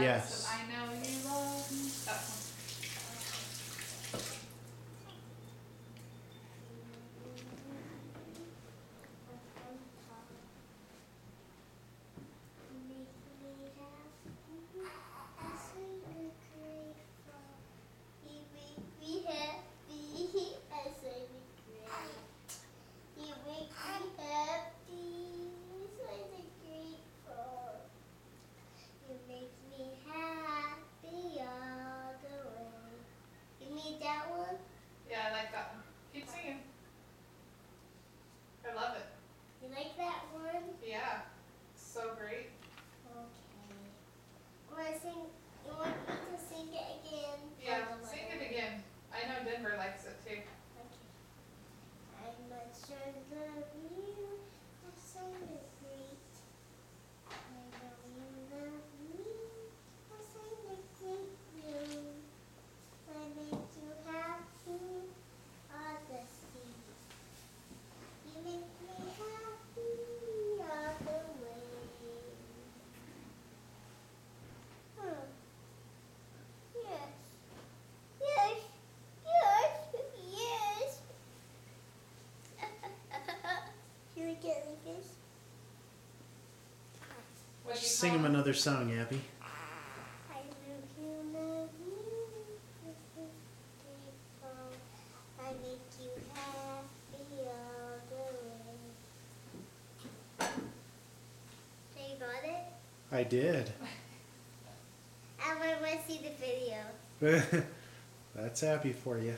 Yes. Yeah, I like that. Sing him another song, Abby. I did. I want to see the video. That's happy for you.